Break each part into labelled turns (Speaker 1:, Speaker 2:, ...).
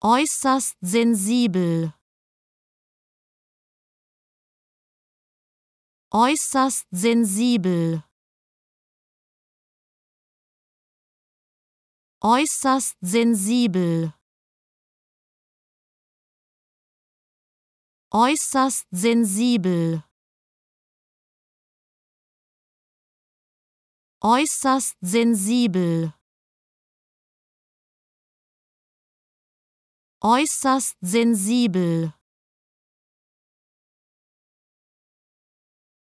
Speaker 1: äußerst sensibel, äußerst sensibel, äußerst sensibel, äußerst sensibel, äußerst sensibel. Äußerst sensibel,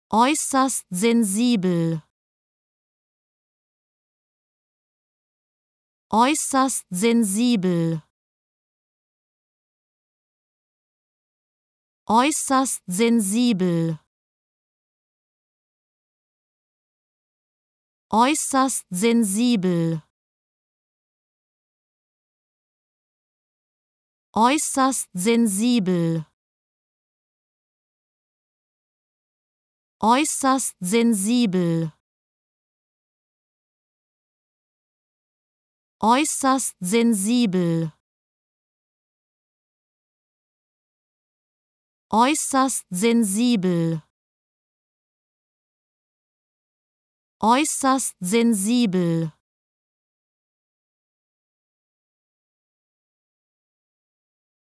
Speaker 1: äußerst sensibel, äußerst sensibel, äußerst sensibel, äußerst sensibel. Äußerst sensibel, äußerst sensibel, äußerst sensibel, äußerst sensibel, äußerst sensibel.